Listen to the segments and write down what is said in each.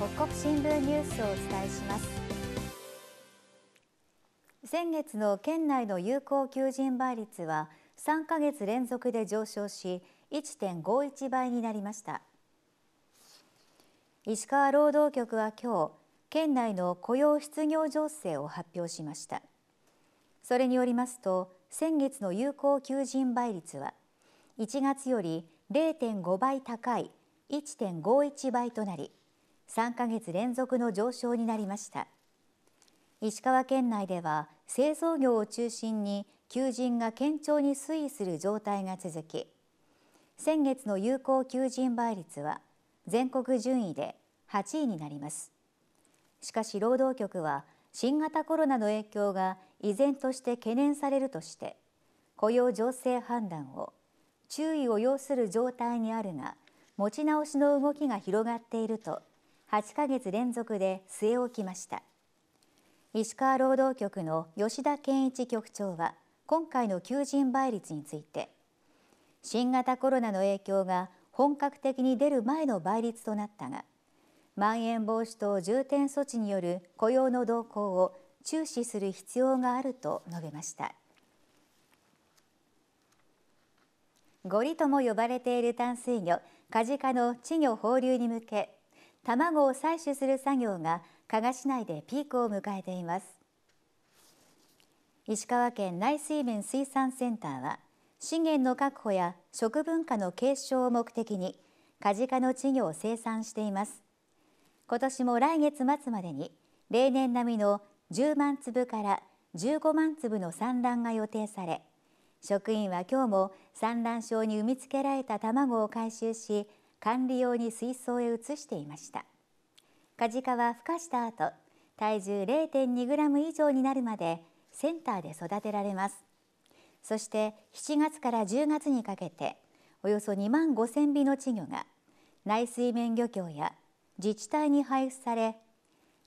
北国新聞ニュースをお伝えします。先月の県内の有効求人倍率は3ヶ月連続で上昇し1.51倍になりました。石川労働局は今日県内の雇用失業情勢を発表しました。それによりますと先月の有効求人倍率は1月より0.5倍高い1.51倍となり3ヶ月連続の上昇になりました。石川県内では製造業を中心に求人が堅調に推移する状態が続き先月の有効求人倍率は全国順位で8位になります。しかし労働局は新型コロナの影響が依然として懸念されるとして雇用情勢判断を注意を要する状態にあるが持ち直しの動きが広がっていると8ヶ月連続で据え置きました。石川労働局の吉田健一局長は今回の求人倍率について新型コロナの影響が本格的に出る前の倍率となったがまん延防止等重点措置による雇用の動向を注視する必要があると述べました。ゴリとも呼ばれている淡水魚カジカの稚魚放流に向け卵を採取する作業が加賀市内でピークを迎えています。石川県内水面水産センターは資源の確保や食文化の継承を目的にカジカの稚魚を生産しています。今年も来月末までに例年並みの10万粒から15万粒の産卵が予定され職員は今日も産卵床に産みつけられた卵を回収し管理用に水槽へ移していました。カジカは孵化した後体重 0.2g 以上になるまでセンターで育てられます。そして7月から10月にかけておよそ2万5千尾の稚魚が内水面漁協や自治体に配布され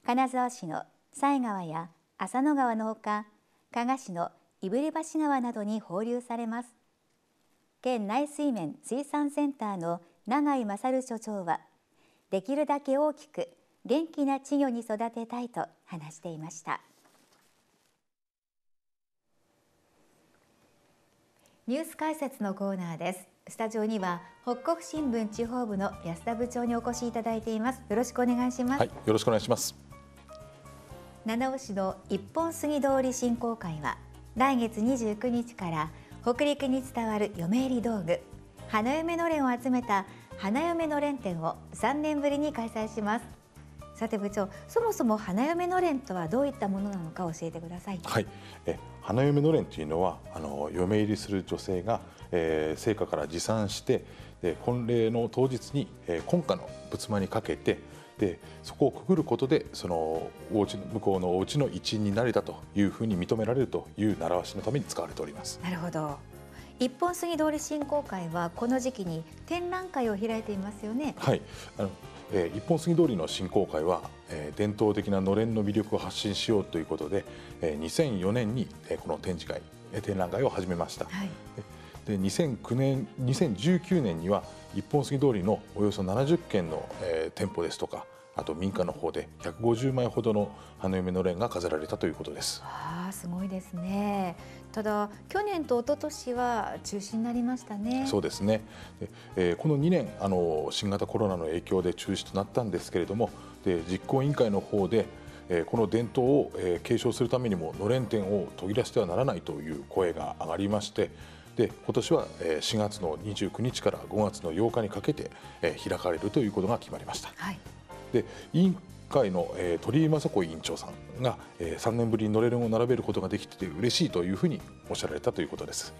金沢市の犀川や浅野川のほか加賀市の胆振橋川などに放流されます。県内水面水産センターの永井勝所長はできるだけ大きく元気な稚魚に育てたいと話していました。ニュース解説のコーナーです。スタジオには北国新聞地方部の安田部長にお越しいただいています。よろしくお願いします、はい、よろしくお願いします。七尾市の一本杉通り振興会は来月29日から北陸に伝わる嫁入り道具花嫁のれんを集めた花嫁のれん展を3年ぶりに開催します。さて部長そもそも花嫁のれんとはどういったものなのか教えてください。はい。え花嫁のれんというのはあの嫁入りする女性が、えー、成果から持参してで婚礼の当日に、えー、婚家の仏間にかけてでそこをくぐることでそのお家の向こうのお家の一員になれたというふうに認められるという習わしのために使われております。なるほど一本杉通り振興会はこの時期に展覧会を開いていますよね。はい、あのえー、一本杉通りの振興会は、えー、伝統的なのれんの魅力を発信しようということで、えー、2004年に、えー、この展示会、えー、展覧会を始めました。はい、で2009年2019年には一本杉通りのおよそ70軒の、えー、店舗ですとかあと民家の方で150枚ほどの花嫁のれんが飾られたということです。ああ、すごいですね。ただ去年と一昨年は中止になりましたね。そうですね。でえー、この2年あの新型コロナの影響で中止となったんですけれども、で実行委員会の方で。えー、この伝統を、えー、継承するためにものれん店を途切らしてはならないという声が上がりましてで今年は4月の29日から5月の8日にかけて開かれるということが決まりました。はいで委員会の、えー、鳥居雅子委員長さんが、えー、3年ぶりにのれるんを並べることができて嬉しいというふうにおっしゃられたということです。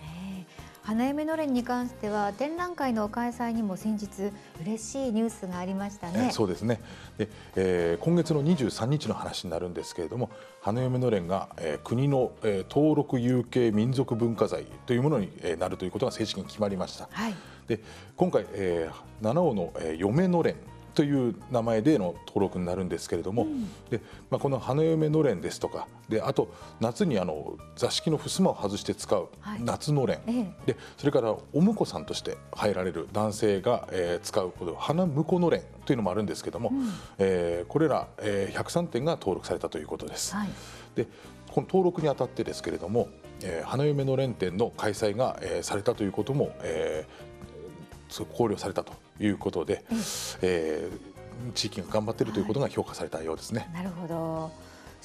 花嫁のれんに関しては展覧会の開催にも先日嬉しいニュースがありましたね。そうですね。で、えー、今月の23日の話になるんですけれども、花嫁のれんが、えー、国の、えー、登録有形民族文化財というものに、えー、なるということが正式に決まりました。はい、で、今回、えー、七尾の、えー、嫁のれんという名前での登録になるんですけれども、うん、でまあ、この花嫁のれんですとかであと夏にあの座敷の襖を外して使う夏のれん、はい、でそれからお婿さんとして入られる男性が、えー、使うこ花婿のれんというのもあるんですけども、うん、えー、これら、えー、103点が登録されたということです。はい、でこの登録にあたってですけれども、えー、花嫁のれん展の開催が、えー、されたということも、えー、考慮されたということで、うん、えー、地域が頑張っているということが評価されたようですね。はい、なるほど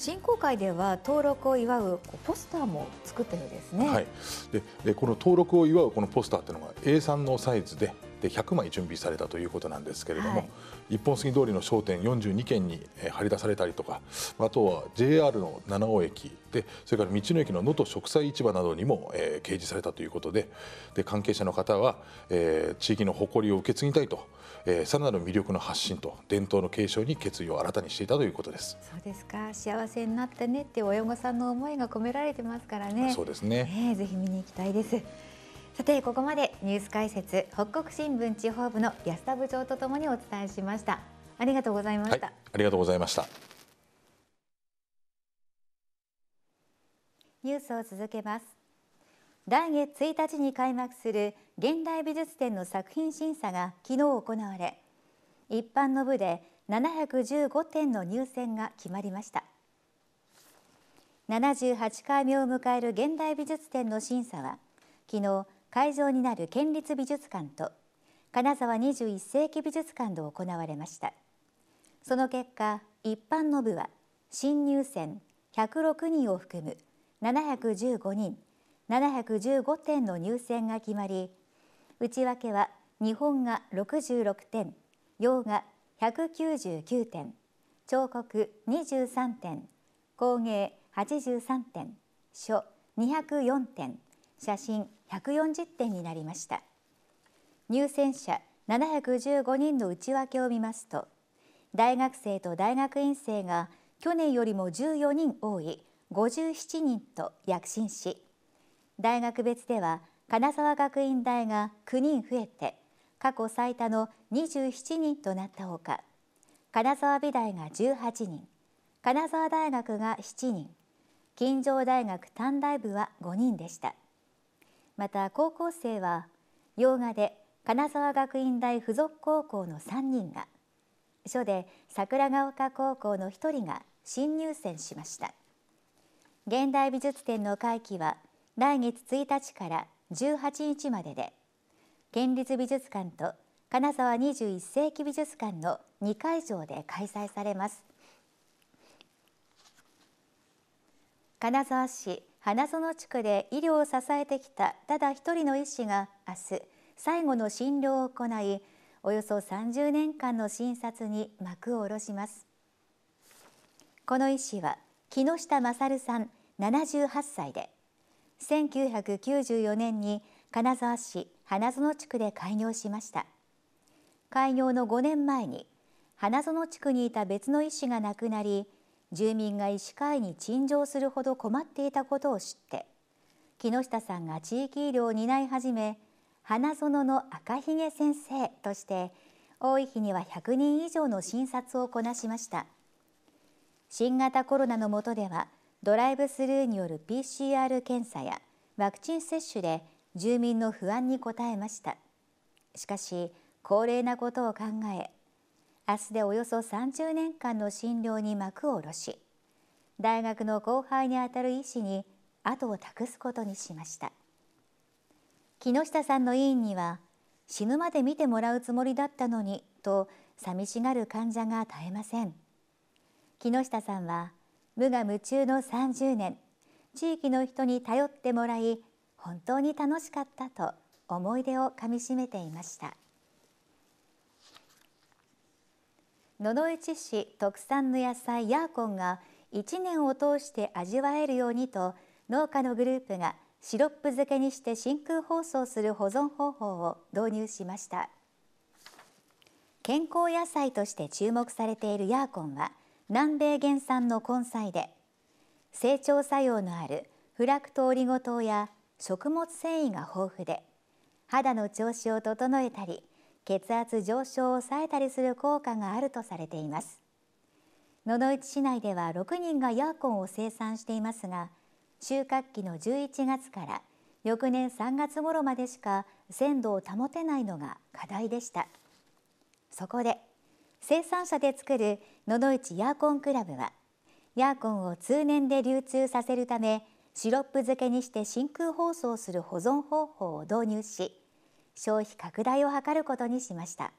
振興会では登録を祝うポスターも作ったようですね。はい。で、でこの登録を祝うこのポスターっていうのが A3 のサイズで、で100枚準備されたということなんですけれども、はい、一本杉通りの商店42軒に張り出されたりとかあとは JR の七尾駅でそれから道の駅の能登植栽市場などにも、えー、掲示されたということでで関係者の方は、えー、地域の誇りを受け継ぎたいと、えー、さらなる魅力の発信と伝統の継承に決意を新たにしていたということです。そうですか。幸せになってねって親御さんの思いが込められてますからね。そうですね。ねぜひ見に行きたいですさてここまでニュース解説北国新聞地方部の安田部長とともにお伝えしました。ありがとうございました、はい、ありがとうございました。ニュースを続けます。来月1日に開幕する現代美術展の作品審査が昨日行われ一般の部で715点の入選が決まりました。78回目を迎える現代美術展の審査は昨日会場になる県立美術館と金沢21世紀美術館で行われました。その結果一般の部は新入選106人を含む715人715点の入選が決まり内訳は日本が66点洋画199点彫刻23点工芸83点書204点写真140点になりました。入選者715人の内訳を見ますと大学生と大学院生が去年よりも14人多い57人と躍進し大学別では金沢学院大が9人増えて過去最多の27人となったほか金沢美大が18人金沢大学が7人金城大学短大部は5人でした。また高校生は洋画で金沢学院大附属高校の3人が書で桜ヶ丘高校の1人が新入選しました。現代美術展の会期は来月1日から18日までで県立美術館と金沢21世紀美術館の2会場で開催されます。金沢市花園地区で医療を支えてきたただ一人の医師が明日最後の診療を行いおよそ30年間の診察に幕を下ろします。この医師は木下勝さん78歳で1994年に金沢市花園地区で開業しました。開業の5年前に花園地区にいた別の医師が亡くなり住民が医師会に陳情するほど困っていたことを知って木下さんが地域医療を担い始め花園の赤ひげ先生として多い日には100人以上の診察をこなしました。新型コロナの下ではドライブスルーによる PCR 検査やワクチン接種で住民の不安に応えました。しかし高齢なことを考え明日でおよそ30年間の診療に幕を下ろし大学の後輩にあたる医師に後を託すことにしました。木下さんの委員には死ぬまで見てもらうつもりだったのにと寂しがる患者が絶えません。木下さんは無我夢中の30年地域の人に頼ってもらい本当に楽しかったと思い出をかみしめていました。野々市市特産の野菜ヤーコンが1年を通して味わえるようにと農家のグループがシロップ漬けにして真空包装する保存方法を導入しました。健康野菜として注目されているヤーコンは南米原産の根菜で成長作用のあるフラクトオリゴ糖や食物繊維が豊富で肌の調子を整えたり血圧上昇を抑えたりする効果があるとされています。野々市市内では6人がヤーコンを生産していますが収穫期の11月から翌年3月頃までしか鮮度を保てないのが課題でした。そこで生産者で作る野々市ヤーコンクラブはヤーコンを通年で流通させるためシロップ漬けにして真空包装する保存方法を導入し消費拡大を図ることにしました。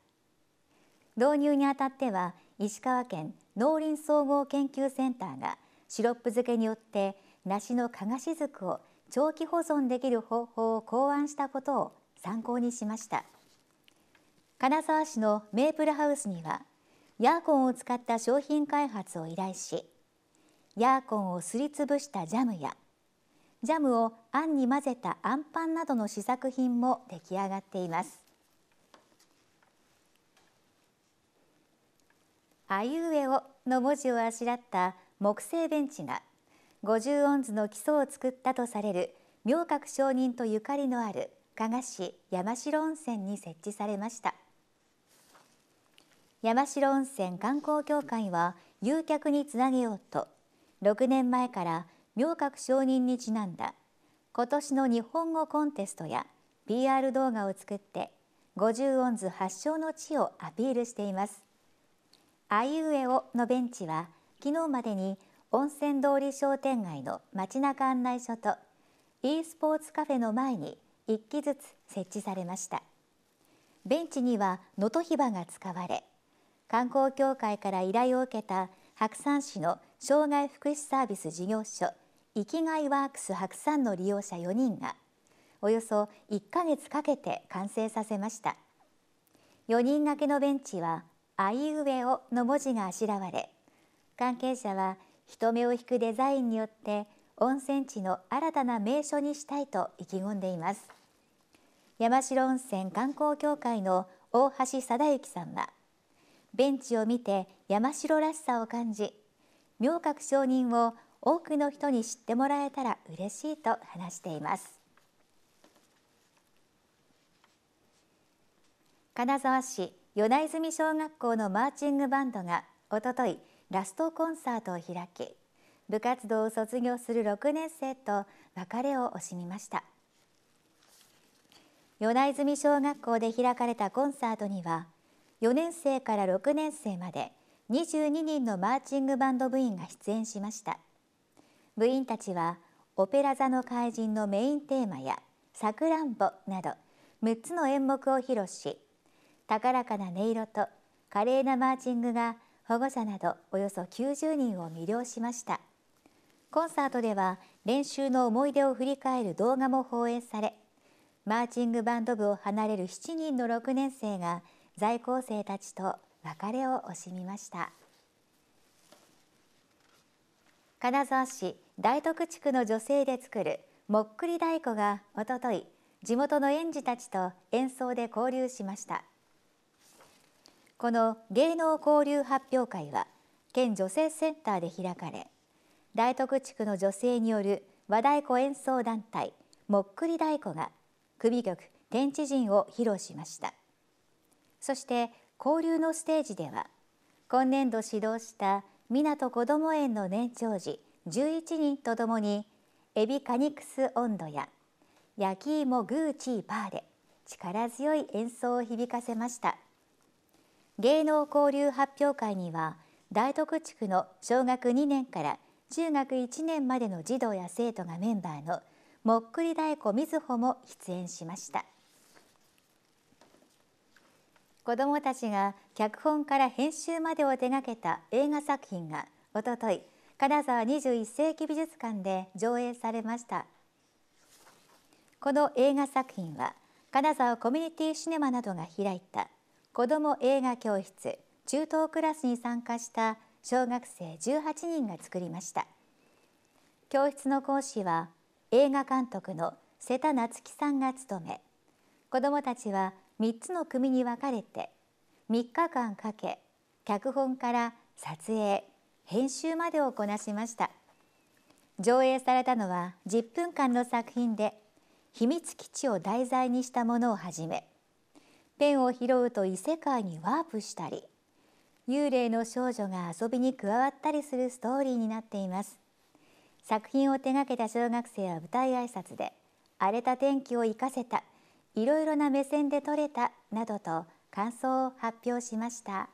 導入にあたっては石川県農林総合研究センターがシロップ漬けによって梨の加賀しずくを長期保存できる方法を考案したことを参考にしました。金沢市のメープルハウスにはヤーコンを使った商品開発を依頼しヤーコンをすりつぶしたジャムやジャムをあんに混ぜたあんパンなどの試作品も出来上がっています。あいうえおの文字をあしらった木製ベンチが50音図の基礎を作ったとされる明覚上人とゆかりのある加賀市山城温泉に設置されました。山城温泉観光協会は誘客につなげようと6年前から明覚上人にちなんだ。今年の日本語コンテストや PR 動画を作って50音図発祥の地をアピールしています。あいうえおのベンチは昨日までに温泉通り商店街の街中案内所と e スポーツカフェの前に1機ずつ設置されました。ベンチには能登ひばが使われ観光協会から依頼を受けた白山市の障害福祉サービス事業所生きがいワークス白山の利用者4人がおよそ1ヶ月かけて完成させました。4人掛けのベンチはあいうえおの文字があしらわれ関係者は人目を引くデザインによって温泉地の新たな名所にしたいと意気込んでいます。山城温泉観光協会の大橋貞之さんはベンチを見て山城らしさを感じ明覚承認を多くの人に知ってもらえたら嬉しいと話しています。金沢市与那泉小学校のマーチングバンドがおとといラストコンサートを開き部活動を卒業する6年生と別れを惜しみました。与那泉小学校で開かれたコンサートには4年生から6年生まで22人のマーチングバンド部員が出演しました。部員たちはオペラ座の怪人のメインテーマやさくらんぼなど6つの演目を披露し高らかな音色と華麗なマーチングが保護者などおよそ90人を魅了しました。コンサートでは練習の思い出を振り返る動画も放映されマーチングバンド部を離れる7人の6年生が在校生たちと別れを惜しみました。金沢市大徳地区の女性で作るもっくり太鼓がおととい地元の園児たちと演奏で交流しました。この芸能交流発表会は県女性センターで開かれ大徳地区の女性による和太鼓演奏団体もっくり太鼓が首曲天地人を披露しました。そして交流のステージでは今年度指導した港こども園の年長児11人とともにエビカニクス温度や焼き芋グーチーパーで力強い演奏を響かせました。芸能交流発表会には大徳地区の小学2年から中学1年までの児童や生徒がメンバーのもっくり太鼓みずほも出演しました子どもたちが脚本から編集までを手がけた映画作品がおととい金沢21世紀美術館で上映されました。この映画作品は金沢コミュニティシネマなどが開いた子ども映画教室中等クラスに参加した小学生18人が作りました。教室の講師は映画監督の瀬田夏樹さんが務め子どもたちは3つの組に分かれて3日間かけ脚本から撮影編集までをこなしました上映されたのは10分間の作品で秘密基地を題材にしたものをはじめペンを拾うと異世界にワープしたり幽霊の少女が遊びに加わったりするストーリーになっています作品を手掛けた小学生は舞台挨拶で荒れた天気を生かせたいろいろな目線で撮れたなどと感想を発表しました。